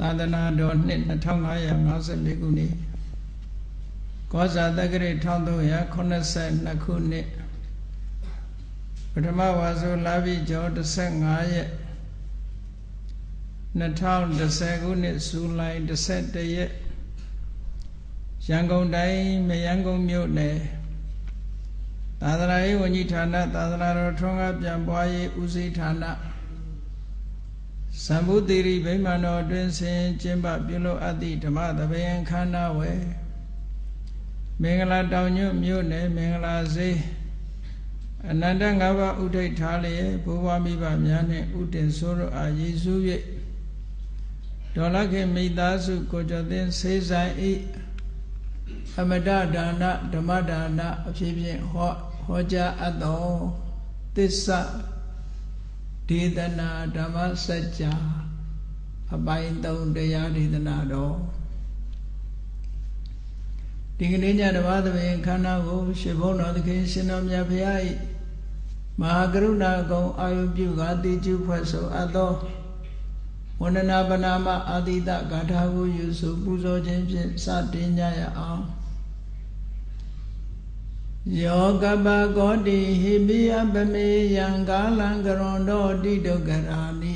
သာသနာတော်နှစ်2554ခုနှစ်ကောဇာတက္ကရာ1382ခုနှစ်ပထမဝါဆိုလာပြီကျော်15ရက်2010ခုနှစ်ဇူလိုင်17ရက်ရန်ကုန်တိုင်းမရန်ကုန်မြို့နယ်သာသနာရေးဝန်ကြီးဌာနသာသနာတော်ထွန်းကားပြန်ပွားရေးဦးစီးဌာန သံဗုတိရိဗိမာန်တော်အတွင်းဆင်ကျင်းပပြုလုပ်အပ်သည့်ဓမ္မသဘယံခန္ဓာဝယ်မင်္ဂလာတောင်ညွတ်မြို့နယ်မင်္ဂလာဈေးအနန္တငါးပါးဥဒိဋ္ဌာလျက်ဘိုးဘွားမိဘများနှင့်ဥတင်ဆိုးတို့အားရည်စူး၍ဒေါ်လခင်မိသားစုကိုကျော်သိန်းဆေးဆိုင်ဤအမတဒါနဓမ္မဒါနအဖြစ်ဖြင့်ဟောဟောကြားအပ်သောသစ္စာ ဒေသနာဓမ္မစကြာအပိုင်း၃တရားဒေသနာတော်ဒီကနေ့ညဓမ္မသဘင်ခန္ဓာကိုရှင်ဘုန်းတော်သခင်ရှင်တော်မြတ်ဖရာ၏မဟာကရုဏာကုံအာယုပြုကတိကျုဖွဲ့ဆိုအပ်သောဝန္ဒနာပနာမအာတိတဂါထာကိုယူဆိုပူဇော်ခြင်းဖြင့်စတင်ကြရအောင် ယောကပကောတိဟိပိယပမေယံကာလံကရွန်တော်တိဒုက္ခရာနိ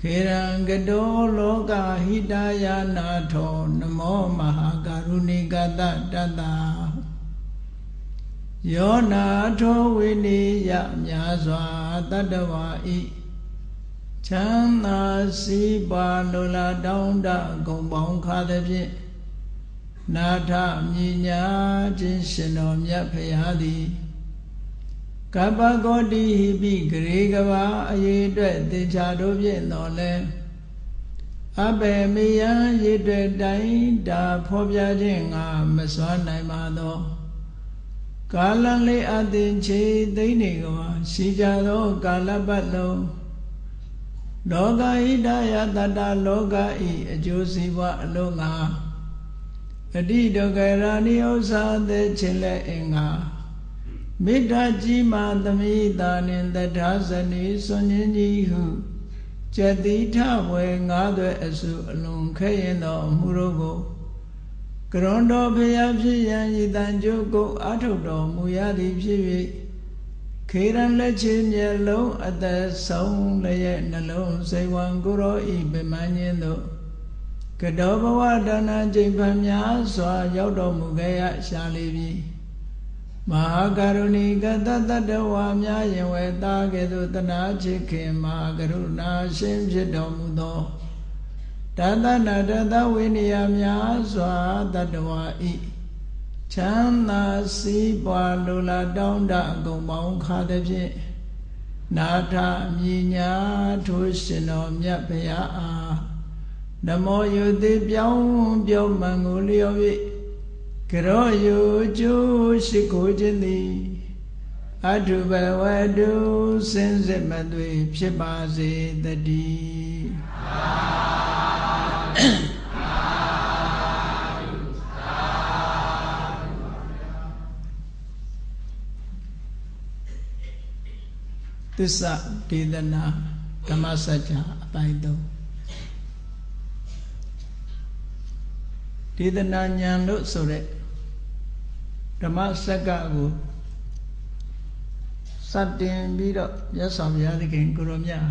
ခေရံကတောလောကဟိတယာနာထောနမောမဟာကရုဏိကတတတယောနာထောဝိနိယမြာစွာတတဝါဤချမ်းသာစီးပါလိုလားတောင်းတဂုံပေါင်းခါသည်ဖြင့် နာထမြညာခြင်းရှင်တော်မြတ်ဖရာသည်ကပ္ပဂောတိဟိပိဂရေကဘာအရေးအတွက်သင်္ချာတို့ဖြင့်တော်လဲအဘေမေယံရေတွေ့တိုင်းဒါဖော်ပြခြင်းငါမစွမ်းနိုင်ပါသောကာလလေးအသင်ချေသိမ့်နေကဘာရှိကြသောကာလပတ်လုံးလောကဣဒယတတလောကဤအကျိုးစီးပွားအလုံးငါ အတိဒုက္ခရာနိဥ္စာသေခြင်းလက်အင်္ဂါမေတ္တာကြီးမာသမိတာနှင့်တထာဇနီစွန်ခြင်းကြီးဟုကျတိထဝေငါးသွဲအစုအလုံးခဲရင်သောအမှုတို့ကိုကရွန်တော်ဖျားဖြစ်ရန်ဤတန်ကြုတ်ကိုအာထုတ်တော်မူရသည်ဖြစ်၍ခေရန်လက်ချင်းမျက်လုံးအသက်ဆုံးလည်းနှလုံးစိတ်ဝံကိုရောဤဗမန်းခြင်းတို့ ကတောဘဝဒါနချိန်ဖန်များစွာ ရောက်တော်မူခဲ့ရရှာလိပြီမဟာကရုဏီကတတတဝါများယင်ဝဲသားကဲ့သို့တနာချစ်ခင်မဟာကရုဏာရှင်ဖြစ်တော်မူသောတသနာတသဝိနည်းများစွာတတဝါဤချမ်းသာစီးပွားလိုလားတောင်းတအကုန်ပေါင်းခါသည်ဖြင့်နာထမြညာထိုးရှင်တော်မြတ်ဗျာအား နမောယုတိပြောင်းပြောင်းမှန်ကိုလျော်၍ကရောယုကျိုးရှိခိုးခြင်းသည်အထုဘဝတုစင်စစ်မသွေဖြစ်ပါစေတည်းသစ္စာဒေသနာဓမ္မစကြာအပိုင်း3 ဒေသနာဉာဏ်လို့ဆိုတဲ့ဓမ္မစက္ကကိုစတင်ပြီးတော့မြတ်စွာဘုရားသခင်ကိုရောမြတ်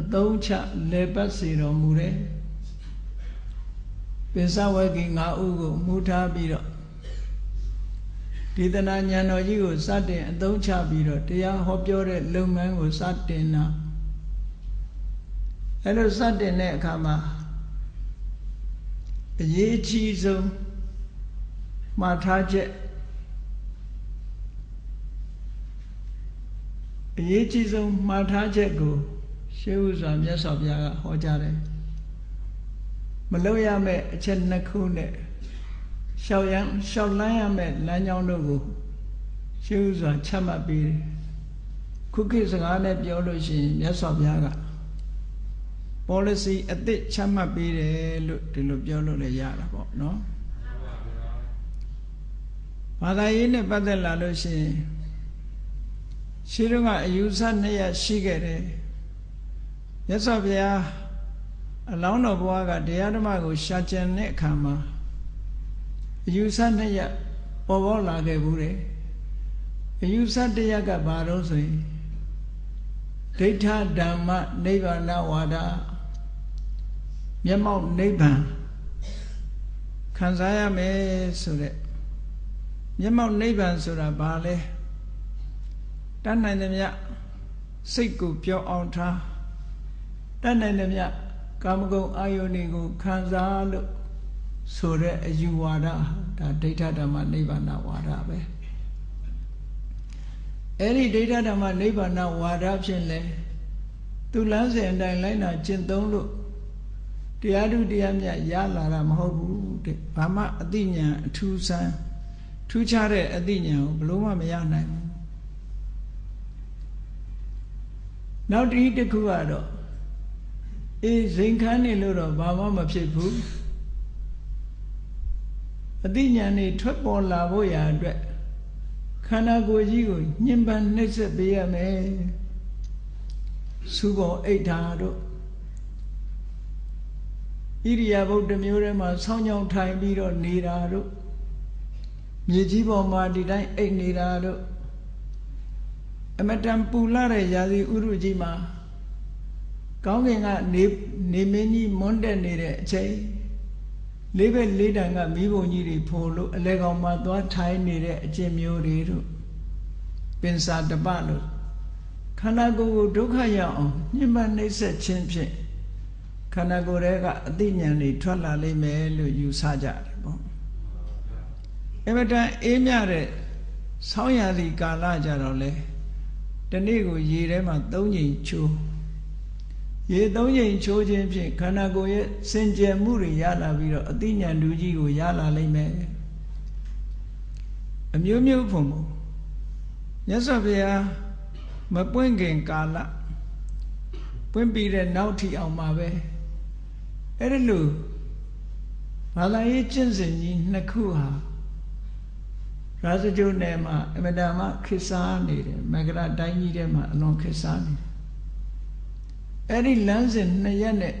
အသုံးချလေပတ်စီတော်မူတဲ့ပိစဝဂီ၅ဦးကိုမူထားပြီးတော့ဒေသနာဉာဏ်တော်ကြီးကိုစတင်အသုံးချပြီးတော့တရားဟောပြောတဲ့လုပ်ငန်းကိုစတင်တာအဲ့လိုစတင်တဲ့အခါမှာ အရေးကြီးဆုံးမှားထားချက်အရေးကြီးဆုံးမှားထားချက်ကိုရှေးဥစွာမြတ်စွာဘုရားကဟောကြားတယ်မလုပ်ရမယ့်အချက်နှစ်ခုနဲ့ရှောက်ရန်ရှောက်လန်းရမယ့်လမ်းကြောင်းတို့ကိုရှေးဥစွာချမှတ်ပေးတယ်ခုခေတ်စကားနဲ့ပြောလို့ရှိရင်မြတ်စွာဘုရားက policy အသစ်ချမှတ်ပေးတယ်လို့ဒီလိုပြောလို့လည်းရတာပေါ့နော်ဘာသာရေးနဲ့ပတ်သက်လာလို့ရှိရင်ရှင်းတော့ကအယူဆနှစ်ရရှိခဲ့တယ်မြတ်စွာဘုရားအလောင်းတော်ဘုရားကတရားဓမ္မကိုရှာကြံတဲ့အခါမှာအယူဆနှစ်ရပေါ်ပေါ်လာခဲ့ဘူးတယ်အယူဆတရကဘာလို့ဆိုရင်ဒိဋ္ဌဓမ္မနိဗ္ဗာန်ဝါဒ မျက်မှောက်နိဗ္ဗာန်ခံစားရမယ်ဆိုတဲ့မျက်မှောက်နိဗ္ဗာန်ဆိုတာဘာလဲတတ်နိုင်သည်မြစိတ်ကိုပြောအောင်ထားတတ်နိုင်သည်မြကာမဂုဏ်အာယုန်တွေကိုခံစားလို့ဆိုတဲ့အယူဝါဒဒါဒိဋ္ဌဓမ္မနိဗ္ဗာန်ဝါဒပဲအဲ့ဒီဒိဋ္ဌဓမ္မနိဗ္ဗာန်ဝါဒဖြင့်လဲသူလမ်းစဉ်အတိုင်းလိုက်နာကျင့်သုံးလို့ တရားဓုတရားမြတ်ရလာတာမဟုတ်ဘူးတဲ့ဘာမှအသိဉာဏ်အထူးဆန်းထူးခြားတဲ့အသိဉာဏ်ကိုဘလို့မှမရနိုင်ဘူးနောက်တစ်တစ်ခုကတော့အေးဇိမ်ခန်းနေလို့တော့ဘာမှမဖြစ်ဘူးအသိဉာဏ်တွေထွက်ပေါ်လာဖို့ရာအတွက်ခန္ဓာကိုယ်ကြီးကိုညှဉ်းပန်းနှိပ်စက်ပေးရမယ်သုဘောအိဋ္ဌာတို့ ဣရိယာပုတ်တစ်မျိုးထဲမှာဆောင်းချောင်းထိုင်ပြီးတော့နေတာတို့မြေကြီးပေါ်မှာဒီတိုင်းအိတ်နေတာတို့အမတန်ပူလာတဲ့ရာသီဥရုကြီးမှာကောင်းကင်ကနေနေမင်းကြီးမွန်းတက်နေတဲ့အချိန်လေးဘက်လေးတန်ကမိဘုံကြီးတွေဖိုလို့အလဲကောင်မှာသွားထိုင်နေတဲ့အကျင့်မျိုးတွေတို့ပင်စာတပလို့ခန္ဓာကိုယ်ကိုဒုက္ခရောက်အောင်ညှဉ်းပန်းနှိပ်စက်ခြင်းဖြင့် ခန္ဓာကိုယ်ရဲ့ကအသိဉာဏ်တွေထွက်လာလိမ့်မယ်လို့ယူဆကြတယ်ပေါ့အမတန်အေးမြတဲ့ဆောင်းရာသီကာလကြတော့လေတနေ့ကိုရေထဲမှာ၃ချိန်ချိုးရေ၃ချိန်ချိုးခြင်းဖြင့်ခန္ဓာကိုယ်ရဲ့စင်ကြယ်မှုတွေရလာပြီးတော့အသိဉာဏ်ဒူးကြီးကိုရလာလိမ့်မယ်အမျိုးမျိုးဖုံဖုံမြတ်စွာဘုရားမပွင့်ခင်ကာလပွင့်ပြီးတဲ့နောက်ထီအောင်မှာပဲ အဲ့ဒီလိုဘာသာရေးကျင့်စဉ်ကြီးနှစ်ခုဟာရာဇဂုနယ်မှာအမတန်မှခေစားနေတယ်မကရတိုင်းကြီးထဲမှာအလွန်ခေစားနေတယ်အဲ့ဒီလမ်းစဉ်နှစ်ရက်နဲ့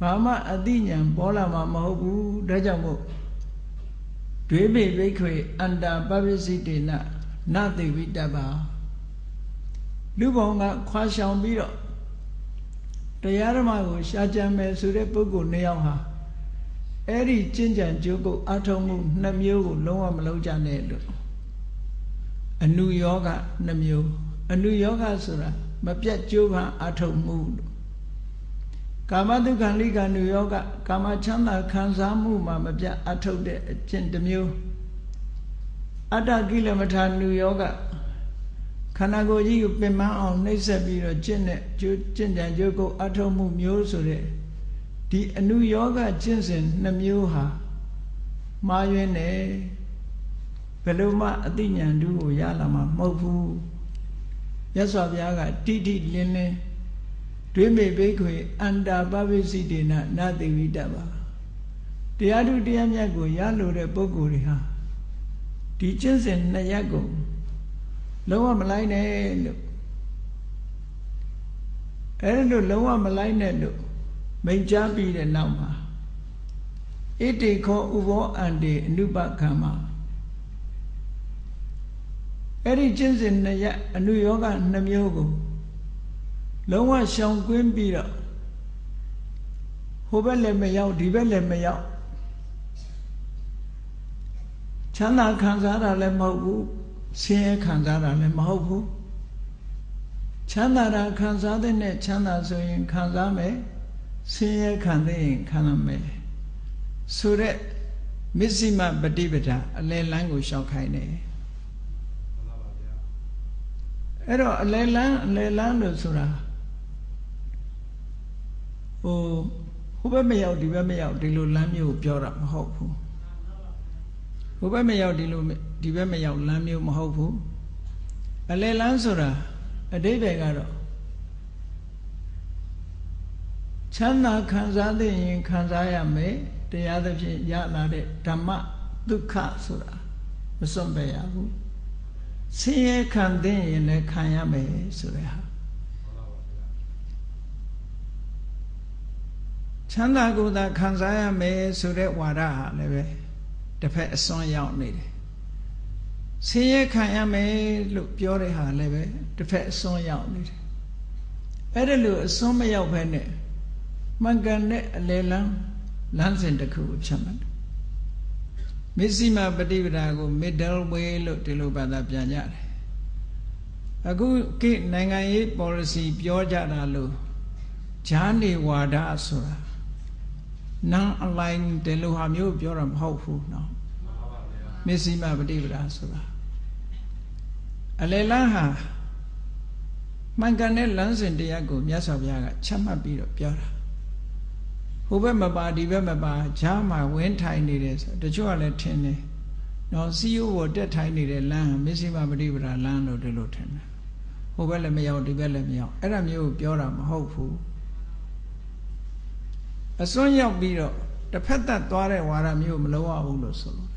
ဘာမှအသိဉာဏ်ပေါ်လာမှာမဟုတ်ဘူးဒါကြောင့်မို့ဒွေပိဘိခွေအန္တာပပစ္စည်းတေနနသိဝိတ္တပါလူပေါင်းကခွာရှောင်ပြီးတော့ တရားဓမ္မကိုရှားကြံမယ်ဆိုတဲ့ပုဂ္ဂိုလ်နှစ်ယောက်ဟာအဲ့ဒီကျင့်ကြံကြိုးကုပ်အထုံမှုနှစ်မျိုးကိုလုံးဝမလုံးကြနဲ့လို့အနုယောဂနှစ်မျိုးအနုယောဂဆိုတာမပြတ်ကြိုးပမ်းအထုံမှုလို့ကာမတုခံလိကနုယောဂကာမချမ်းသာခံစားမှုမှာမပြတ်အထုပ်တဲ့အကျင့်တစ်မျိုးအတ္တကိလမထာနုယောဂ ခန္ဓာကိုယ်ကြီးကိုပင်ပန်းအောင်နှိပ်စက်ပြီးတော့ကျင့်တဲ့ကျင့်ကြံကြိုးကိုအထုံမှုမျိုးဆိုတဲ့ဒီအနုယောဂကျင့်စဉ်နှမျိုးဟာမှားယွင်းတယ်ဘယ်လိုမှအသိဉာဏ်တူကိုရလာမှာမဟုတ်ဘူးရသော်ဘုရားကတိတိလင်းလင်းတွေးမေဘိခွေအန္တာပပိစိတေနနတိဝိတ္တပါတရားထုတရားမြတ်ကိုရလို့တဲ့ပုဂ္ဂိုလ်တွေဟာဒီကျင့်စဉ်နှစ်ရပ်ကို လုံးဝမလိုက်နဲ့လို့အဲ့လိုလုံးဝမလိုက်နဲ့လို့မိန်ကြားပြီးတဲ့နောက်မှာဣတိခောဥဘောအန္တေအနုပခံမှာအဲ့ဒီကျင့်စဉ်နှစ်ရက်အနုယောဂနှစ်မျိုးကိုလုံးဝရှောင်ကွင်းပြီးတော့ဟိုဘက်လည်းမရောက်ဒီဘက်လည်းမရောက်ချမ်းသာခံစားတာလည်းမဟုတ်ဘူး ဆင်းရဲခံစားတာလည်းမဟုတ်ဘူးချမ်းသာတာခံစားတဲ့နဲ့ချမ်းသာဆိုရင်ခံစားမယ်ဆင်းရဲခံတဲ့ရင်ခံရမယ်ဆိုတဲ့မစ္စည်းမပฏิပဒါအလယ်လန်းကိုရှောက်ခိုင်းတယ်အဲ့တော့အလယ်လန်းအလယ်လန်းလို့ဆိုတာဟိုဟိုဘက်မရောက်ဒီဘက်မရောက်ဒီလိုလမ်းမျိုးကိုပြောတာမဟုတ်ဘူး ဟိုဘက်မရောက်ဒီလိုဒီဘက်မရောက်လမ်းမျိုးမဟုတ်ဘူးအလယ်လန်းဆိုတာအတိတ်တွေကတော့ချမ်းသာခံစားသိရင်ခံစားရမယ်တရားသဖြင့်ရလာတဲ့ဓမ္မဒုက္ခဆိုတာမစွန့်ပယ်ရဘူးဆင်းရဲခံသိရင်လည်းခံရမယ်ဆိုတဲ့ဟာမ်းသာကိုယ်သာခံစားရမယ်ဆိုတဲ့ဝါဒဟာလည်းပဲ တစ်ဖက်အစွန်းရောက်နေတယ်ဆင်းရဲခံရမယ်လို့ပြောတဲ့ဟာလည်းပဲတစ်ဖက်အစွန်းရောက်နေတယ်အဲ့ဒါလို့အစွန်းမရောက်ဘဲနဲ့မှန်ကန်တဲ့အလေလန်းလမ်းစဉ်တစ်ခုကိုဖြတ်မှတ်မစ္စည်းမပฏิပဒါကို middle way လို့ဒီလိုဘာသာပြန်ကြတယ်အခုကိနိုင်ငံရေး policy ပြောကြတာလို့ဂျာနေဝါဒဆိုတာ non align တယ်လို့ဟာမျိုးပြောတာမဟုတ်ဘူးเนาะမစ္စည်းမပฏิပဒါဆိုတာအလေလန်းဟာမှန်ကန်တဲ့လမ်းစဉ်တရားကိုမြတ်စွာဘုရားကချမှတ်ပြီးတော့ပြောတာဟိုဘက်မပါဒီဘက်မပါဂျားမှာဝင်းထိုင်နေတယ်ဆိုတချို့ကလည်းထင်တယ်နော်စီယိုဘောတက်ထိုင်နေတဲ့လမ်းဟာမစ္စည်းမပฏิပဒါလမ်းလို့ဒီလိုထင်တယ်ဟိုဘက်လည်းမရောက်ဒီဘက်လည်းမရောက်အဲ့ဒါမျိုးကိုပြောတာမဟုတ်ဘူး အစွန်းရောက်ပြီးတော့တစ်ဖက်သက်သွားတဲ့ဝါဒမျိုးမလိုရဘူးလို့ဆိုလို့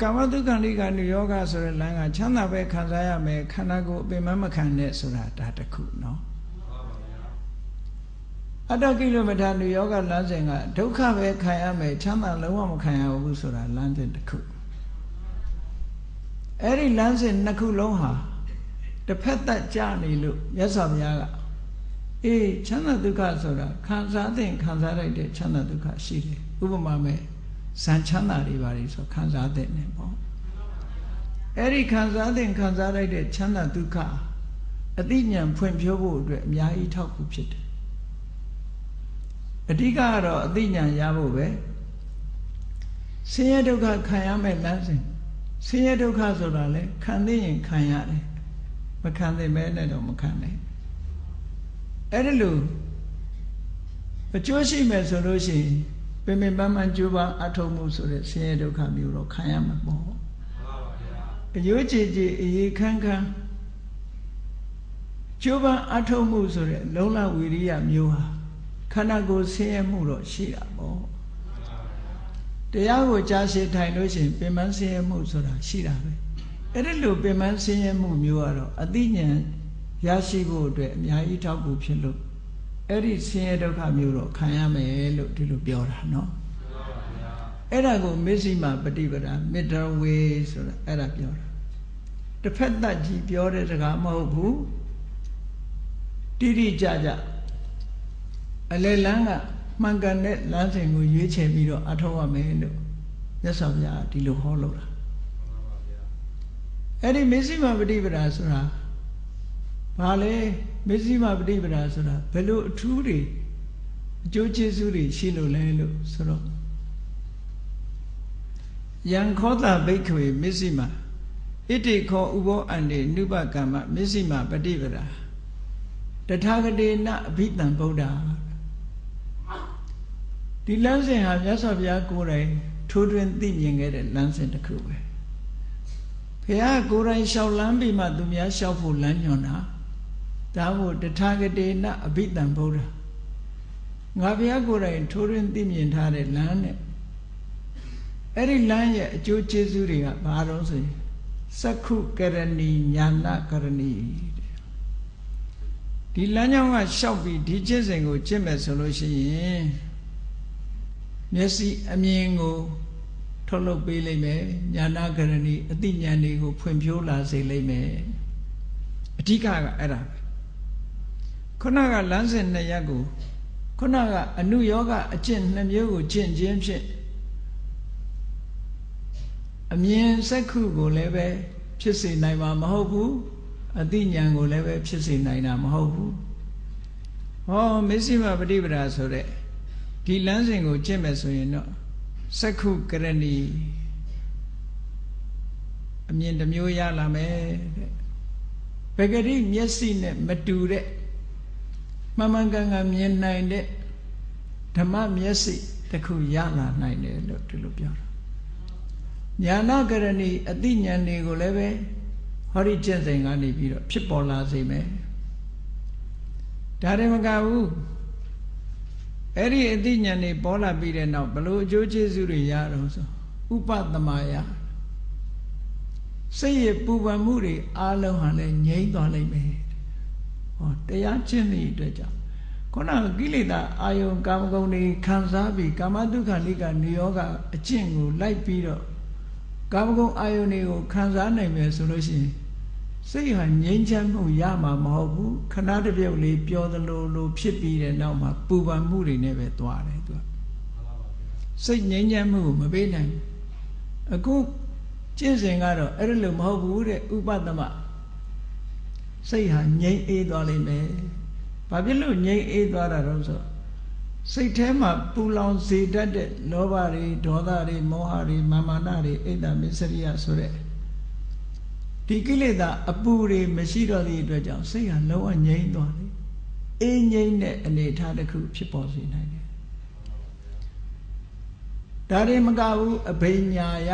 ကာမတုက္ခဏိကနိယောဂဆိုတဲ့လမ်းကချမ်းသာပဲခံစားရမယ်ခန္ဓာကိုယ်အပင်မမခံနဲ့ဆိုတာဒါတခုနော်အတ္တကိလမထာနိယောဂလမ်းစဉ်ကဒုက္ခပဲခံရမယ်ချမ်းသာလုံးဝမခံရဘူးဆိုတာလမ်းစဉ်တစ်ခုအဲ့ဒီလမ်းစဉ်နှစ်ခုလုံးဟာတစ်ဖက်သက်ကြနေလို့မြတ်စွာဘုရားက အေးချမ်းသာဒုက္ခဆိုတာခံစားတဲ့ခံစားလိုက်တဲ့ချမ်းသာဒုက္ခရှိတယ်ဥပမာမဲ့ဇန်ချမ်းသာတွေပါလေဆိုခံစားတဲ့နေပေါ့အဲ့ဒီခံစားတဲ့ခံစားလိုက်တဲ့ချမ်းသာဒုက္ခအသိဉာဏ်ဖွင့်ဖြိုးဖို့အတွက်အများကြီးထောက်ကူဖြစ်တယ်အဓိကကတော့အသိဉာဏ်ရဖို့ပဲဆင်းရဲဒုက္ခခံရမယ့်လမ်းစဉ်ဆင်းရဲဒုက္ခဆိုတာလေခံသိရင်ခံရတယ်မခံသိမဲနဲ့တော့မခံနိုင် အဲ့ဒါလို့အကျိုးရှိမယ်ဆိုလို့ရှိရင်ပင်ပင်ပန်းပန်းကြိုးပမ်းအထောက်မှုဆိုတဲ့ဆင်းရဲဒုက္ခမျိုးတော့ခံရမှာပေါ့အယိုးကြည်ကြည်အေးခန်းခန်းကြိုးပမ်းအထောက်မှုဆိုတဲ့လုံလဝီရိယမျိုးဟာခန္ဓာကိုယ်ဆင်းရဲမှုတော့ရှိတာပေါ့တရားကိုကြားရှိထိုင်လို့ရှိရင်ပင်ပန်းဆင်းရဲမှုဆိုတာရှိတာပဲအဲ့ဒီလိုပင်ပန်းဆင်းရဲမှုမျိုးကတော့အသိဉာဏ် ရရှိဖို့အတွက်အများကြီးထောက်ကူဖြစ်လို့အဲ့ဒီဆင်းရဲဒုက္ခမျိုးတော့ခံရမယ်လို့ဒီလိုပြောတာเนาะအဲ့ဒါကိုမစ္စည်းမပฏิပဒါ middle way ဆိုတာအဲ့ဒါပြောတာတစ်ဖက်သက်ကြီးပြောတဲ့စကားမဟုတ်ဘူးတိတိကျကျအလေလန်းကမှန်ကန်တဲ့လမ်းစဉ်ကိုရွေးချယ်ပြီးတော့အထောက်ရမယ်လို့မြတ်စွာဘုရားဒီလိုဟောလို့တာအဲ့ဒီမစ္စည်းမပฏิပဒါဆိုတာ ဘာလဲမစ္စည်းမပฏิပဒါဆိုတာဘယ်လိုအထူးတွေအကျိုးကျေးဇူးတွေရှိလို့လဲလို့ဆိုတော့ယံခောတာဘိက္ခွေမစ္စည်းမဣတိခောဥဘောအန္တေနုပကမ္မမစ္စည်းမပฏิပဒါတထာဂတေနအဘိတံဗုဒ္ဓဒီလမ်းစဉ်ဟာမြတ်စွာဘုရားကိုယ်တိုင်ထိုးထွင်းသိမြင်ခဲ့တဲ့လမ်းစဉ်တစ်ခုပဲဘုရားကိုယ်တိုင်လျှောက်လမ်းပြီးမှသူများလျှောက်ဖို့လမ်းညွှန်တာ ဒါမို့တထာဂတေနအဘိတံဗုဒ္ဓငါဘုရားကိုယ်တိုင်ထိုးထွင်းသိမြင်ထားတဲ့လမ်းနဲ့အဲ့ဒီလမ်းရဲ့အကျိုးကျေးဇူးတွေကဘာလို့ဆိုရင်စက္ခုကရဏီညာနာကရဏီဒီလမ်းကြောင်းကလျှောက်ပြီးဒီကျင့်စဉ်ကိုကျင့်မယ်ဆိုလို့ရှိရင်မျက်စိအမြင်ကိုထုတ်လုပ်ပေးလိမ့်မယ်ညာနာကရဏီအသိဉာဏ်တွေကိုဖွင့်ဖြိုးလာစေလိမ့်မယ်အဓိကကအဲ့ဒါပဲ ခုနကလမ်းစဉ်နှစ်ရပ်ကိုခုနကအနုယောဂအကျင့်နှစ်မျိုးကိုကျင့်ခြင်းဖြင့်အမြင်စက္ခုကိုလည်းပဲဖြစ်စေနိုင်မှာမဟုတ်ဘူးအသိဉာဏ်ကိုလည်းပဲဖြစ်စေနိုင်တာမဟုတ်ဘူးဟောမစ္စည်းမပฏิပဒါဆိုတဲ့ဒီလမ်းစဉ်ကိုကျင့်မယ်ဆိုရင်တော့စက္ခုကရဏီအမြင်တစ်မျိုးရလာမယ်တဲ့ဘဂရိမျက်စိနဲ့မတူတဲ့ မှန်မှန်ကန်ကန်မြင်နိုင်တဲ့ဓမ္မမျက်စိတစ်ခုရလာနိုင်တယ်လို့ဒီလိုပြောတာညာနာကရဏီအတိညာဏ်တွေကိုလည်းပဲဟောဒီကျင့်စဉ်ကနေပြီးတော့ဖြစ်ပေါ်လာစေမယ်ဒါရင်မကဘူးအဲ့ဒီအတိညာဏ်တွေပေါ်လာပြီးတဲ့နောက်ဘလို့အကျိုးကျေးဇူးတွေရတော့ဆိုဥပသမယစိတ်ရပူပန်မှုတွေအားလုံးဟာလည်းငြိမ့်သွားလိမ့်မယ် ဟောတရားကျင့်သည့်အတွက်ကြောင့်ခုနကိလေသာအာယုံကာမဂုဏ်တွေခံစားပြီးကာမတုခလိကနေယောကအကျင့်ကိုလိုက်ပြီးတော့ကာမဂုဏ်အာယုန်တွေကိုခံစားနိုင်မယ်ဆိုလို့ရှိရင်စိတ်ဟာငြိမ်းချမ်းမှုရမှာမဟုတ်ဘူးခဏတစ်ပြုတ်လေးပျော်သလိုလိုဖြစ်ပြီးတဲ့နောက်မှာပူပန်မှုတွေနဲ့ပဲသွားတယ်သူကစိတ်ငြိမ်းချမ်းမှုကိုမပေးနိုင်ဘူးအခုကျင့်စဉ်ကတော့အဲ့လိုမဟုတ်ဘူးတဲ့ဥပသမ စိတ်ဟာငြိမ်းအေးသွားလိမ့်မယ်ဘာဖြစ်လို့ငြိမ်းအေးသွားတာတော့ဆိုစိတ်ထဲမှာပူလောင်စေတတ်တဲ့လောဘတွေဒေါသတွေမောဟတွေမာမာနတွေအိတ်တမစ္စရိယဆိုတဲ့ဒီကိလေသာအပူတွေမရှိတော့သည့်အတွက်ကြောင့်စိတ်ဟာလုံးဝငြိမ်းသွားတယ်အေးငြိမ်းတဲ့အနေအထားတစ်ခုဖြစ်ပေါ်စေနိုင်တယ်ဒါရင်မကဘူးအဘိညာယ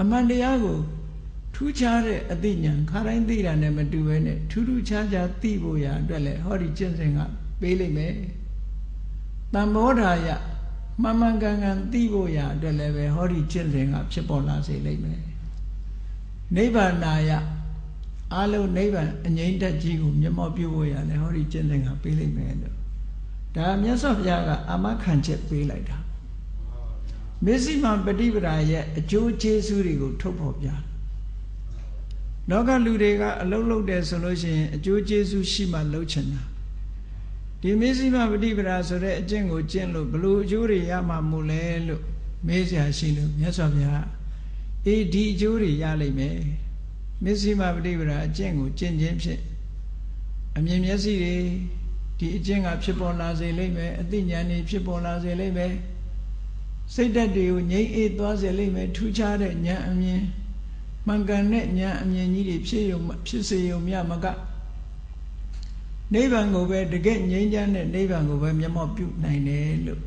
အမှန်တရားကို ထူးခြားတဲ့အသိဉာဏ်ခါတိုင်းသိတာနဲ့မတူဘဲနဲ့ထူးထူးခြားခြားသိဖို့ရာအတွက်လည်းဟောဒီကျင့်စဉ်ကပေးလိမ့်မယ်တမ္ဘောဓာယမှန်မှန်ကန်ကန်သိဖို့ရာအတွက်လည်းပဲဟောဒီကျင့်စဉ်ကဖြစ်ပေါ်လာစေလိမ့်မယ်နိဗ္ဗာနာယအလုံးနိဗ္ဗာန်အငြိမ့်တက်ကြီးကိုမျက်မှောက်ပြုဖို့ရာလည်းဟောဒီကျင့်စဉ်ကပေးလိမ့်မယ်လို့ဒါမြတ်စွာဘုရားကအမခံချက်ပေးလိုက်တာမစ္စည်းမပฏิပဒါရဲ့အကျိုးကျေးဇူးတွေကိုထုတ်ဖော်ပြ လောကလူတွေကအလုံးလုံးတယ်ဆိုလို့ရှိရင်အကျိုးကျေးဇူးရှိမှလှုပ်ချင်တာဒီမစ္စည်းမပฏิပဒါဆိုတဲ့အကျင့်ကိုကျင့်လို့ဘလို့အကျိုးတွေရမှာမို့လဲလို့မေးစရာရှိလို့မြတ်စွာဘုရားအေးဒီအကျိုးတွေရလိမ့်မယ်မစ္စည်းမပฏิပဒါအကျင့်ကိုကျင့်ခြင်းဖြင့်အမြင်မျက်စိတွေဒီအကျင့်ကဖြစ်ပေါ်လာစေလိမ့်မယ်အသိဉာဏ်တွေဖြစ်ပေါ်လာစေလိမ့်မယ်စိတ်ဓာတ်တွေကိုငြိမ့်အေးသွားစေလိမ့်မယ်ထူးခြားတဲ့ဉာဏ်အမြင် မှန်ကန်တဲ့ဉာဏ်အမြင်ကြီးတွေဖြစ်ရုံဖြစ်စေရုံမြမကနိဗ္ဗာန်ကိုပဲတကယ်ငြိမ်းချမ်းတဲ့နိဗ္ဗာန်ကိုပဲမျက်မှောက်ပြုနိုင်တယ်လို့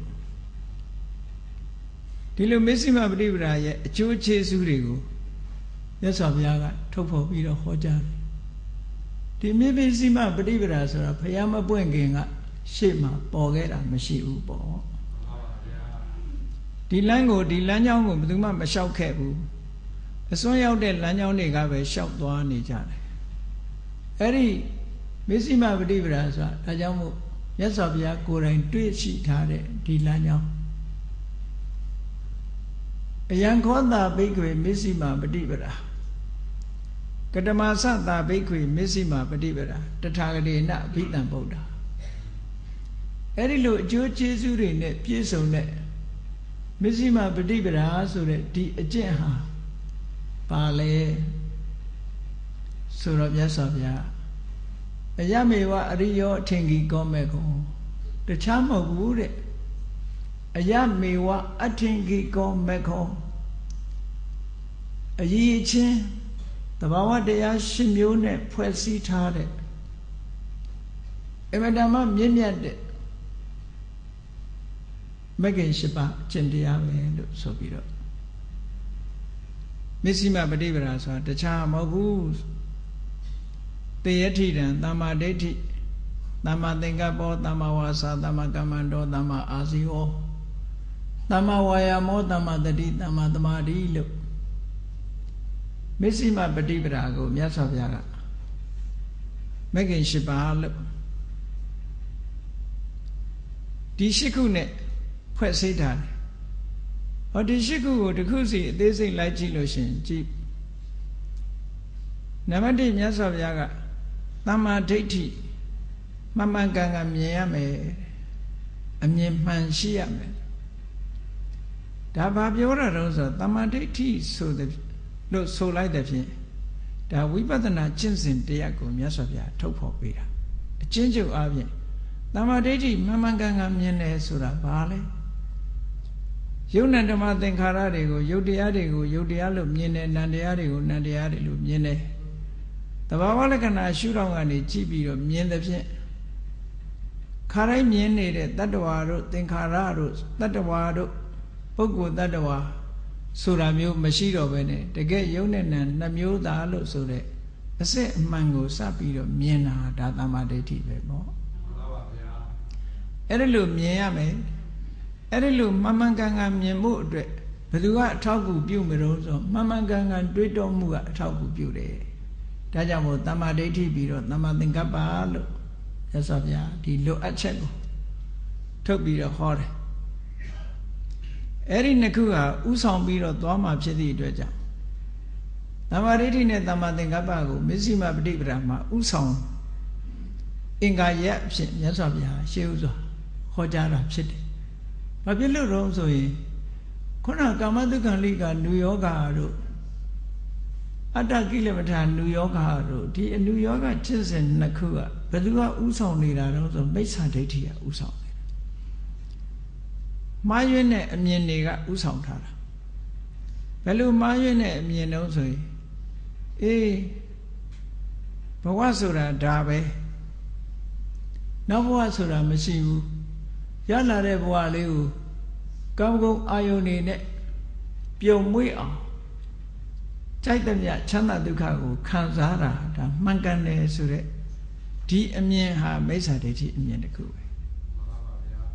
ဒီလိုမစ္စည်းမပฏิပဒါရဲ့အကျိုးကျေးဇူးတွေကိုမြတ်စွာဘုရားကထုတ်ဖော်ပြီးတော့ဟောကြားတယ်ဒီမစ္စည်းမပฏิပဒါဆိုတာဘုရားမပွင့်ခင်ကရှေ့မှာပေါ်ခဲ့တာမရှိဘူးပေါ့ဒီလမ်းကိုဒီလမ်းကြောင်းကိုဘယ်သူမှမလျှောက်ခဲ့ဘူး အစွန်းရောက်တဲ့လမ်းကြောင်းတွေကပဲလျှောက်သွားနေကြတယ်အဲ့ဒီမစ္စည်းမပฏิပဒါဆိုတာဒါကြောင့်မို့မြတ်စွာဘုရားကိုယ်တိုင်တွေ့ရှိထားတဲ့ဒီလမ်းကြောင်းအယံခောတာဘိက္ခွေမစ္စည်းမပฏิပဒါကတမသတာဘိက္ခွေမစ္စည်းမပฏิပဒါတထာဂတိနအဘိဓမ္ဗုဒ္ဓအဲ့ဒီလိုအကျိုးကျေးဇူးတွေနဲ့ပြည့်စုံတဲ့မစ္စည်းမပฏิပဒါဆိုတဲ့ဒီအကျင့်ဟာ ပါလေဆိုတော့မြတ်စွာဘုရားအယမေဝအရိယောအထင်ကြီးကောမဲ့ကောတခြားမဟုတ်ဘူးတဲ့အယမေဝအထင်ကြီးကောမဲ့ကောအရေးချင်းတဘာဝတရားရှင်မျိုးနဲ့ဖွဲ့စည်းထားတဲ့အမတမမြင့်မြတ်တဲ့မဂ္ဂင်ရှိပါကျင့်တရားပဲလို့ဆိုပြီးတော့ မစ္စည်းမပฏิပဒါဆိုတာတခြားမဟုတ်ဘူးတေယထိတံသမ္မာဒိဋ္ဌိသမ္မာသင်္ကပ္ပောသမ္မာဝါစာသမ္မာကမ္မန္တောသမ္မာအာဇီဝောသမ္မာဝါယာမောသမ္မာတတိသမ္မာသမာဓိလို့မစ္စည်းမပฏิပဒါကိုမြတ်စွာဘုရားကမဂ္ဂင်၈ပါးလို့ဒီ၈ခုနဲ့ဖွဲ့စည်းထားတယ် ဟောဒီ၈ခုကိုတစ်ခုစီအသေးစိတ်လိုက်ကြည့်လို့ရှင်ကြည့်နံပါတ်1မြတ်စွာဘုရားကသမ္မာဒိဋ္ဌိမှန်မှန်ကန်ကန်မြင်ရမယ်အမြင်မှန်ရှိရမယ်ဒါဘာပြောတာတော့ဆိုသမ္မာဒိဋ္ဌိဆိုတဲ့လို့ဆိုလိုက်တဲ့ဖြင့်ဒါဝိပဿနာကျင့်စဉ်တရားကိုမြတ်စွာဘုရားထုတ်ဖော်ပေးတာအချင်းချုပ်အားဖြင့်သမ္မာဒိဋ္ဌိမှန်မှန်ကန်ကန်မြင်တယ်ဆိုတာဘာလဲ ယုတ်နံဓမ္မသင်္ခါရတွေကိုယုတ်တရားတွေကိုယုတ်တရားလို့မြင်တယ်နံတရားတွေကိုနံတရားတွေလို့မြင်တယ်တဘာဝလက္ခဏာရှုထောင့်ကနေကြည့်ပြီးတော့မြင်တဲ့ဖြင့်ခါတိုင်းမြင်နေတဲ့တတ္တဝါတို့သင်္ခါရတို့တတ္တဝါတို့ပုဂ္ဂိုလ်တတ္တဝါဆိုတာမျိုးမရှိတော့ဘဲနဲ့တကယ်ယုံနဲ့နံနှမျိုးသားလို့ဆိုတဲ့အစစ်အမှန်ကိုစပြီးတော့မြင်တာဒါသမ္မာဒိဋ္ဌိပဲပေါ့မှန်ပါဗျာအဲ့ဒါလို့မြင်ရမယ် အဲ့ဒီလိုမှန်မှန်ကန်ကန်မြင်မှုအတွက်ဘယ်သူကအထောက်အကူပြုမလို့ဆိုမှန်မှန်ကန်ကန်တွေးတောမှုကအထောက်အကူပြုတယ်ဒါကြောင့်မို့တမ္မာဒိဋ္ဌိပြီးတော့တမ္မာသင်္ကပ္ပလို့ရသော်ဗျာဒီလိုအပ်ချက်ကိုထုတ်ပြီးတော့ဟောတယ်အဲ့ဒီနှစ်ခုဟာဥဆောင်ပြီးတော့သွားမှာဖြစ်သည့်အတွက်ကြောင့်တမ္မာဒိဋ္ဌိနဲ့တမ္မာသင်္ကပ္ပကိုမစ္စည်းမပฏิပဒါမှာဥဆောင်အင်္ဂါရက်အဖြစ်မြတ်စွာဘုရားရှေးဥစွာဟောကြားတာဖြစ်တယ်။ ဘာဖြစ်လို့တော့ဆိုရင်ခုနကာမတုခံလိကနုယောဂါတို့အတ္တကိလမထာနုယောဂါတို့ဒီအနုယောဂဖြစ်စဉ်နှစ်ခုကဘယ်သူကဥဆောင်နေတာတော့ဆိုမိစ္ဆာဒိဋ္ဌိကဥဆောင်နေတာ။မှားယွင်းတဲ့အမြင်တွေကဥဆောင်ထားတာ။ဘယ်လိုမှားယွင်းတဲ့အမြင်တော့ဆိုရင်အေးဘဝဆိုတာဒါပဲနောက်ဘဝဆိုတာမရှိဘူး ရလာတဲ့ဘဝလေးကိုကောင်းကောင်းအာယုန်နေနဲ့ပြုံမွေ့အောင်ကြိုက်တဲ့မြချမ်းသာဒုက္ခကိုခံစားတာဒါမှန်ကန်တယ်ဆိုတဲ့ဒီအမြင်ဟာမိစ္ဆာဒိဋ္ဌိအမြင်တစ်ခုပဲ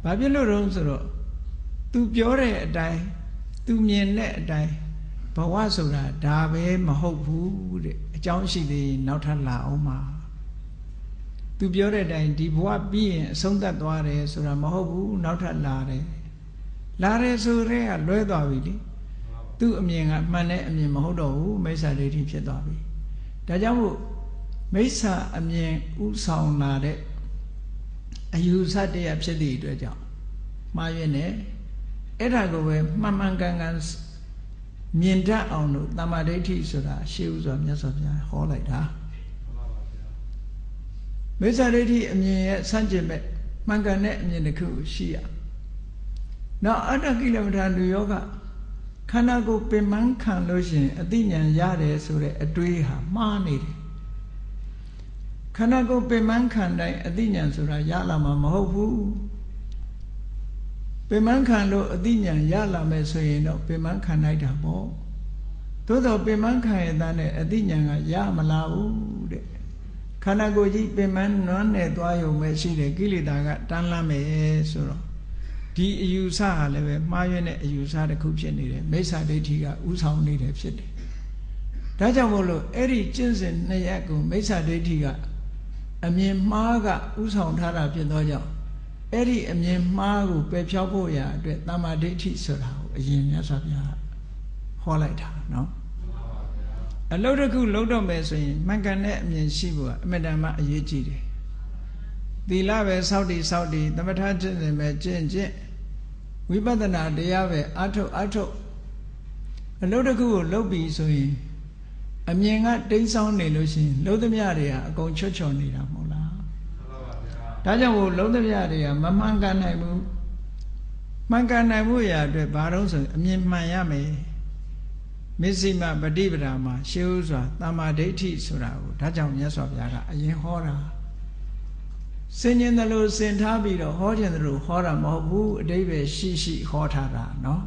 ဘာဖြစ်လို့တော့ဆိုတော့ तू ပြောတဲ့အတိုင်း तू မြင်တဲ့အတိုင်းဘဝဆိုတာဒါပဲမဟုတ်ဘူးတဲ့အကြောင်းရှိသေးရင်နောက်ထပ်လာအောင်ပါ သူပြောတဲ့အတိုင်းဒီဘဝပြီးရင်အဆုံးသတ်သွားတယ်ဆိုတာမဟုတ်ဘူးနောက်ထပ်လာတယ်လာတယ်ဆိုရဲကလွဲသွားပြီလေသူ့အမြင်ကမှန်တဲ့အမြင်မဟုတ်တော့ဘူးမိစ္ဆာဒိဋ္ဌိဖြစ်သွားပြီဒါကြောင့်မို့မိစ္ဆာအမြင်ဥဆောင်လာတဲ့အယူဆတရားဖြစ်သည့်အတွက်ကြောင့်မှားရွံ့နေအဲ့ဒါကိုပဲမှန်မှန်ကန်ကန်မြင်တတ်အောင်လို့တမ္မာဒိဋ္ဌိဆိုတာရှေးဥစွာမြတ်စွာဘုရားဟောလိုက်တာ မိစ္ဆာဒိဋ္ဌိအမြင်ရဲ့ဆန့်ကျင်ဘက်မှန်ကန်တဲ့အမြင်တစ်ခုရှိရနောက်အတ္တကိလမထာလူယောဂခန္ဓာကိုယ်ပင်မခံလို့ရှိရင်အသိဉာဏ်ရတယ်ဆိုတဲ့အတွေးဟာမှားနေတယ်ခန္ဓာကိုယ်ပင်မခံတိုင်းအသိဉာဏ်ဆိုတာရလာမှာမဟုတ်ဘူးပင်မခံလို့အသိဉာဏ်ရလာမယ်ဆိုရင်တော့ပင်မခံလိုက်တာပေါ့သို့တော့ပင်မခံရတဲ့အသိဉာဏ်ကရမလာဘူးတဲ့ ခန္ဓာကိုယ်ကြီးပင်မနွမ်းနယ်သွားရုံပဲရှိတယ်ကိလေသာကတန်းလန်းမယ်ဆိုတော့ဒီအယူဆဟာလည်းပဲမှားရွံ့တဲ့အယူဆတစ်ခုဖြစ်နေတယ်မိစ္ဆာဒိဋ္ဌိကဥဆောင်နေတယ်ဖြစ်တယ်ဒါကြောင့်မို့လို့အဲ့ဒီကျင့်စဉ်နှစ်ရပ်ကိုမိစ္ဆာဒိဋ္ဌိကအမြင်မှားကဥဆောင်ထားတာဖြစ်သောကြောင့်အဲ့ဒီအမြင်မှားကိုပယ်ဖြောက်ဖို့ရာအတွက်တမ္မာဒိဋ္ဌိဆိုတာကိုအရင်မြတ်စွာဘုရားဟောလိုက်တာနော် အလုပ်တစ်ခုလုပ်တော့မယ်ဆိုရင်မှန်ကန်တဲ့အမြင်ရှိဖို့အမြဲတမ်းအရေးကြီးတယ်သီလပဲစောင့်တည်စောင့်တည်သမထကျင့်စဉ်ပဲကျင့်ကျင့်ဝိပဿနာတရားပဲအထုတ်အထုတ်အလုပ်တစ်ခုကိုလုပ်ပြီဆိုရင်အမြင်ကတိမ်းဆောင်းနေလို့ရှိရင်လုံးသမျှတွေကအကုန်ချွတ်ချော်နေတာမဟုတ်လားဒါကြောင့်မို့လုံးသမျှတွေကမမှန်ကန်နိုင်ဘူးမှန်ကန်နိုင်မှုရာအတွက်ဘာလို့ဆိုအမြင်မှန်ရမယ် မစ္စည်းမပฏิပဒါမှာရှေးဥစွာတမ္မာဒိဋ္ဌိဆိုတာကိုဒါကြောင့်မြတ်စွာဘုရားကအရင်ဟောတာစင်ញင်တယ်လို့စင်ထားပြီးတော့ဟောခြင်းတယ်လို့ဟောတာမဟုတ်ဘူးအတိပ္ပယ်ရှိရှိဟောထားတာနော်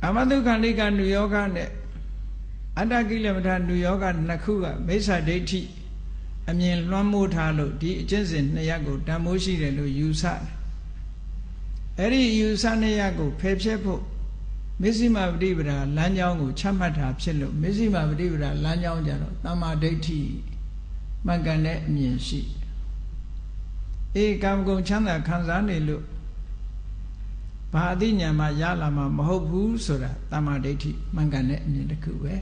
ကာမတုခန္ဓိကနုယောဂနဲ့အတ္တကိလမထနုယောဂနှစ်ခုကမိစ္ဆာဒိဋ္ဌိအမြင်လွှမ်းမိုးထားလို့ဒီအကျင့်စဉ်နှစ်ရပ်ကိုတန်မိုးရှိတယ်လို့ယူဆတယ်အဲ့ဒီယူဆနှစ်ရပ်ကိုဖယ်ဖြတ်ဖို့ မစ္စည်းမပฏิပဒါလမ်းကြောင်းကိုချမှတ်တာဖြစ်လို့မစ္စည်းမပฏิပဒါလမ်းကြောင်းကြတော့တမ္မာဒိဋ္ဌိမှန်ကန်တဲ့အမြင်ရှိအေးကာမဂုဏ်ချမ်းသာခံစားနေလို့ဘာအသိဉာဏ်မှရလာမှာမဟုတ်ဘူးဆိုတာတမ္မာဒိဋ္ဌိမှန်ကန်တဲ့အမြင်တစ်ခုပဲ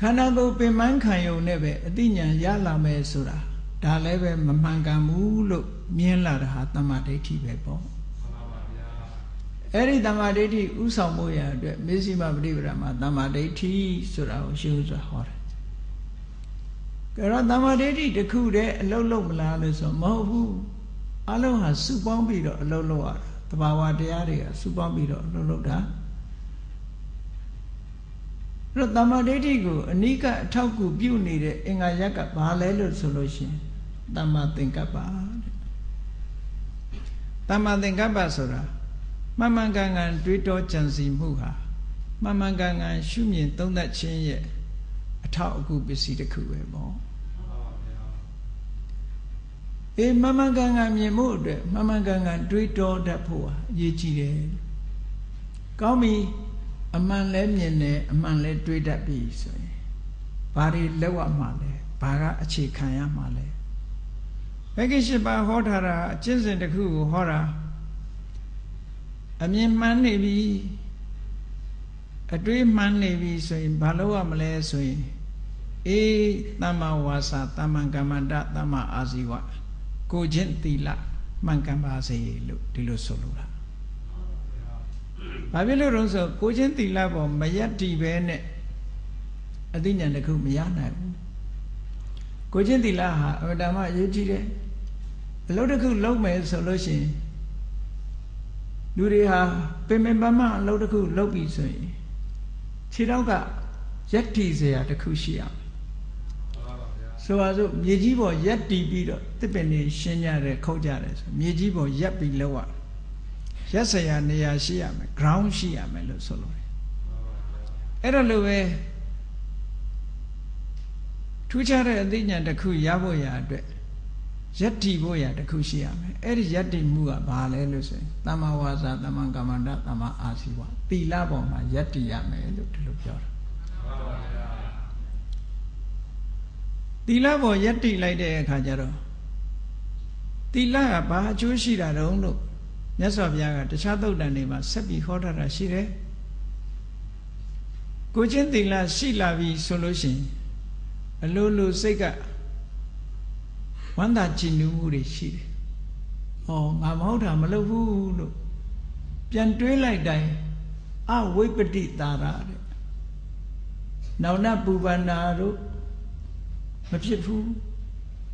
ခန္ဓာကိုယ်ပင်ပန်းခံယုံနဲ့ပဲအသိဉာဏ်ရလာမယ်ဆိုတာဒါလည်းပဲမမှန်ကန်ဘူးလို့မြင်လာတာဟာတမ္မာဒိဋ္ဌိပဲပေါ့ အဲ့ဒီတမ္မာဒိဋ္ဌိဥဆောင်မှုရအတွက်မေဇိမပရိပဒမှာတမ္မာဒိဋ္ဌိဆိုတာကိုရှင်းဥစွာဟောတယ်။ဒါတော့တမ္မာဒိဋ္ဌိတစ်ခုတည်းအလုံးလုံးမလားလို့ဆိုမဟုတ်ဘူး။အလုံးဟာစုပေါင်းပြီးတော့အလုံးလုံးရတာ။တဘာဝတရားတွေကစုပေါင်းပြီးတော့အလုံးလုံးတာ။အဲ့တော့တမ္မာဒိဋ္ဌိကိုအနိကအထောက်ကူပြုနေတဲ့အင်္ဂါရက်ကဘာလဲလို့ဆိုလို့ရှိရင်တမ္မာသင်္ကပ္ပတဲ့။တမ္မာသင်္ကပ္ပဆိုတာ မှန်မှန်ကန်ကန်တွေးတောကြံစည်မှုဟာမှန်မှန်ကန်ကန်ရှုမြင်သုံးသပ်ခြင်းရဲ့အထောက်အကူပစ္စည်းတစ်ခုပဲပေါ့အေးမှန်မှန်ကန်ကန်မြင်မှုအတွက်မှန်မှန်ကန်ကန်တွေးတောတတ်ဖို့ဟာအရေးကြီးတယ်ကောင်းပြီအမှန်လဲမြင်တယ်အမှန်လဲတွေးတတ်ပြီဆိုရင်ဘဘာတွေလောက်ရမှာလဲဘာကအခြေခံရမှာလဲမဂ္ဂင်၈ပါးဟောထားတာအကျင့်စဉ်တစ်ခုကိုဟောတာ အမြင်မှန်းနေပြီအတွေးမှန်းနေပြီဆိုရင်ဘာလို့ရမလဲဆိုရင်အေးသမ္မာဝါစာသမ္မာကမ္မန္တသမ္မာအာဇီဝကိုချင်းသီလမှန်ကန်ပါစေလို့ဒီလိုဆိုလိုတာဘာဖြစ်လို့တော့ဆိုကိုချင်းသီလပေါ်မယက်တီပဲနဲ့အသိဉာဏ်တစ်ခုမရနိုင်ဘူးကိုချင်းသီလဟာအမတမအရေးကြီးတယ်အလုပ်တစ်ခုလုပ်မယ်ဆိုလို့ရှိရင် လူတွေဟာပင်ပင်ပန်းပန်းအလုပ်တစ်ခုလုပ်ပြီဆိုရင်ခြေထောက်ကရက်တီစရာတစ်ခုရှိရမယ်ဆိုပါစို့မြေကြီးပေါ်ရက်တီပြီးတော့တစ်ပင်တွေရှင်းကြတယ်ခုတ်ကြတယ်ဆိုမြေကြီးပေါ်ရက်ပြီးလောက်ရရက်စရာနေရာရှိရမယ် ground ရှိရမယ်လို့ဆိုလိုတယ်အဲ့ဒါလိုပဲထူးခြားတဲ့အသိဉာဏ်တစ်ခုရဖို့ရာအတွက် ယက်တီဖို့ရတစ်ခုရှိရမယ်အဲ့ဒီယက်တီမှုကဘာလဲလို့ဆိုရင်တမ္မာဝါစာတမ္မာကမ္မန္တတမ္မာအာစီဝသီလပေါ်မှာယက်တီရမယ်လို့ဒီလိုပြောတာသီလပေါ်ယက်တီလိုက်တဲ့အခါကျတော့သီလကဘာအကျိုးရှိတာတုံးလို့မြတ်စွာဘုရားကတခြားသုတ်တန်တွေမှာဆက်ပြီးဟောထားတာရှိတယ်ကိုချင်းသီလရှိလာပြီဆိုလို့ရှိရင်အလိုလိုစိတ်က ဝမ်းသာကြည်နူးမှုတွေရှိတယ်။ဟောငါမဟုတ်တာမလုပ်ဘူးလို့ပြန်တွေးလိုက်တိုင်းအဝိပတိတာရတဲ့။နောင်နပူပန္နာတို့မဖြစ်ဘူး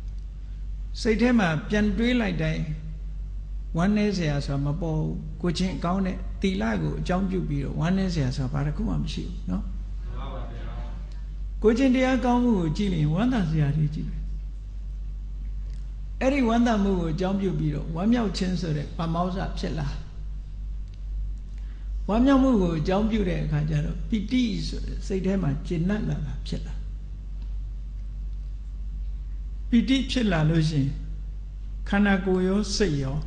။စိတ်ထဲမှာပြန်တွေးလိုက်တိုင်းဝမ်းနေစရာဆိုတာမပေါ်ဘူး။ကိုချင်းကောင်းတဲ့တီလာကိုအကြောင်းပြုပြီးတော့ဝမ်းနေစရာဆိုတာဘာတစ်ခုမှမရှိဘူးနော်။ကိုချင်းတရားကောင်းမှုကိုကြည့်ရင်ဝမ်းသာစရာတွေကြည့်တယ် အဲ့ဒီဝမ်းသာမှုကိုအကြောင်းပြုပြီးတော့ဝမ်းမြောက်ခြင်းဆိုတဲ့ပမောဇ္ဇဖြစ်လာဝမ်းမြောက်မှုကိုအကြောင်းပြုတဲ့အခါကျတော့ပိတိဆိုတဲ့စိတ်ထဲမှာကျဉ်တ်လာတာဖြစ်လာပိတိဖြစ်လာလို့ရှိရင်ခန္ဓာကိုယ်ရောစိတ်ရော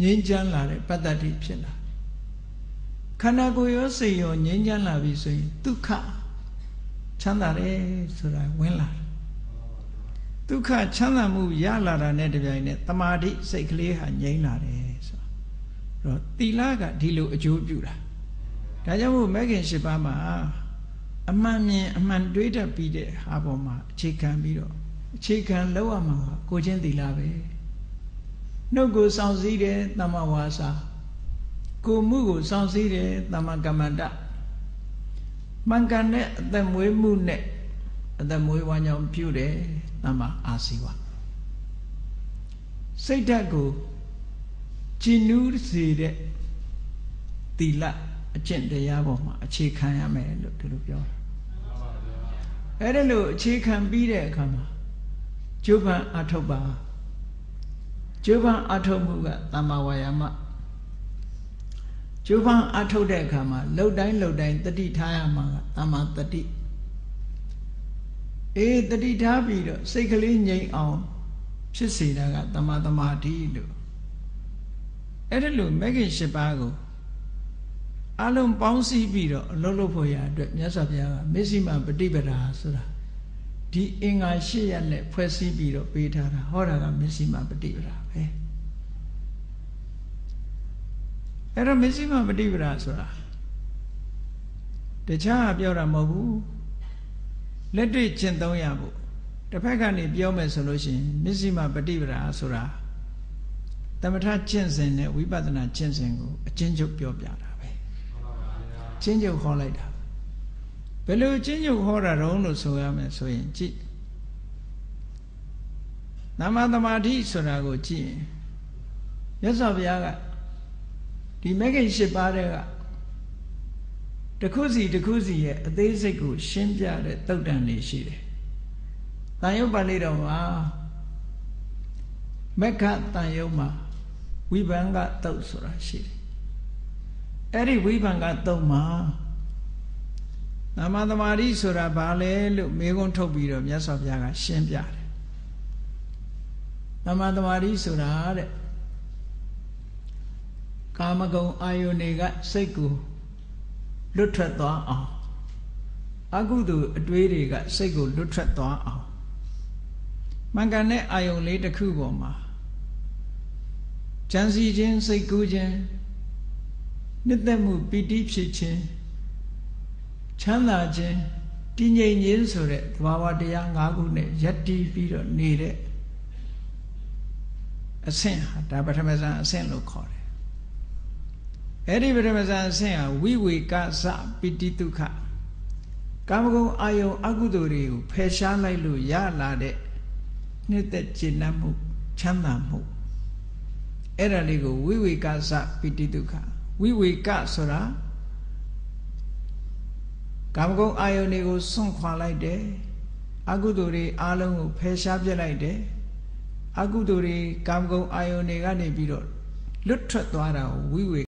ငြိမ်းချမ်းလာတဲ့ပတ္တတိဖြစ်လာခန္ဓာကိုယ်ရောစိတ်ရောငြိမ်းချမ်းလာပြီဆိုရင်ဒုက္ခချမ်းသာတယ်ဆိုတာဝင်လာတယ် ဒုက္ခချမ်းသာမှုရလာတာနဲ့တပြိုင်နက်တမာတိစိတ်ကလေးဟာငြိမ်းလာတယ်ဆိုတော့သီလကဒီလိုအကျိုးပြုတာဒါကြောင့်မို့မဂ်ခင်၈ပါးမှာအမှန်မြင်အမှန်တွေးတတ်ပြီးတဲ့ဟာပေါ်မှာအခြေခံပြီးတော့အခြေခံလောက်ရမှာကိုချင်းသီလပဲနှုတ်ကိုစောင့်စည်းတယ်တမ္မဝါစာကိုမှုကိုစောင့်စည်းတယ်တမ္မကမ္မန္တမှန်ကန်တဲ့အသက်မွေးမှုနဲ့ အသက်မွေးဝမ်းကြောင်းပြုတယ်တမ္မာအာစီဝစိတ်ဓာတ်ကိုကြည်နူးစေတဲ့သီလအကျင့်တရားပေါ်မှာအခြေခံရမယ်လို့ဒီလိုပြောတာအဲ့ဒါလို့အခြေခံပြီးတဲ့အခါမှာကျိုးပံအထုတ်ပါကျိုးပံအထုတ်မှုကတမ္မာဝါယာမကျိုးပံအထုတ်တဲ့အခါမှာလှုပ်တိုင်းလှုပ်တိုင်းတတိထားရမှာကတမ္မာတတိ အေးတတိထားပြီးတော့စိတ်ကလေးငြိမ်အောင်ဖြစ်စေတာကတမာတမာတိလို့အဲ့ဒါလို့မဂ္ဂင်၈ပါးကိုအလုံးပေါင်းစည်းပြီးတော့အလုံးလို့ဖို့ရအတွက်မြတ်စွာဘုရားကမစ္စည်းမပฏิပဒါဆိုတာဒီအင်္ဂါ၈ရက်နဲ့ဖွဲ့စည်းပြီးတော့ပေးထားတာဟောတာကမစ္စည်းမပฏิပဒါပဲအဲ့တော့မစ္စည်းမပฏิပဒါဆိုတာတခြားပြောတာမဟုတ်ဘူး လက်တွေ့ကျင့်သုံးရဖို့တစ်ဖက်ကနေပြောမယ်ဆိုလို့ရှိရင်မစ္စည်းမပฏิပဒါဆိုတာတမထကျင့်စဉ်နဲ့ဝိပဿနာကျင့်စဉ်ကိုအချင်းချုပ်ပြောပြတာပဲချင်းချုပ်ဟောလိုက်တာဘယ်လိုချင်းချုပ်ဟောတာတုံးလို့ဆိုရမယ်ဆိုရင်ကြည့်နာမသမာဓိဆိုတာကိုကြည့်ရင်မြတ်စွာဘုရားကဒီမဂ္ဂင်၈ပါးတဲ့က တခုစီတခုစီရဲ့အသေးစိတ်ကိုရှင်းပြတဲ့တုတ်တန်တွေရှိတယ်။တန်ရုပ်ပါဠိတော်မှာမက္ခတန်ရုပ်မှာဝိဘံကတုတ်ဆိုတာရှိတယ်။အဲ့ဒီဝိဘံကတုတ်မှာနာမသမารိဆိုတာဘာလဲလို့မေးခွန်းထုတ်ပြီးတော့မြတ်စွာဘုရားကရှင်းပြတယ်။နာမသမารိဆိုတာတဲ့ကာမဂုဏ်အာယုန်တွေကစိတ်ကို လွတ်ထွက်သွားအောင်အကုသိုလ်အတွေးတွေကစိတ်ကိုလွတ်ထွက်သွားအောင်မှန်ကန်တဲ့အာယုံလေးတစ်ခုပေါ်မှာကြံစီခြင်းစိတ်ကူးခြင်းနှစ်သက်မှုပီတိဖြစ်ခြင်းချမ်းသာခြင်းတည်ငြိမ်ခြင်းဆိုတဲ့သဘာဝတရား၅ခုနဲ့ယက်တီးပြီးတော့နေတဲ့အဆင့်ဟာဒါပထမဇန်အဆင့်လို့ခေါ်တယ် အဲ့ဒီပထမဇန်အဆင့်ဟာဝိဝေကစပိတိဒုက္ခကာမဂုဏ်အာယုံအကုသိုလ်တွေကိုဖယ်ရှားလိုက်လို့ရလာတဲ့နှစ်သက်ကျေနပ်မှုချမ်းသာမှုအဲ့ဒါလေးကိုဝိဝေကစပိတိဒုက္ခဝိဝေကဆိုတာကာမဂုဏ်အာယုန်တွေကိုစွန့်ခွာလိုက်တယ်အကုသိုလ်တွေအလုံးကိုဖယ်ရှားပြစ်လိုက်တယ်အကုသိုလ်တွေကာမဂုဏ်အာယုန်တွေကနေပြီးတော့လွတ်ထွက်သွားတာကိုဝိဝေ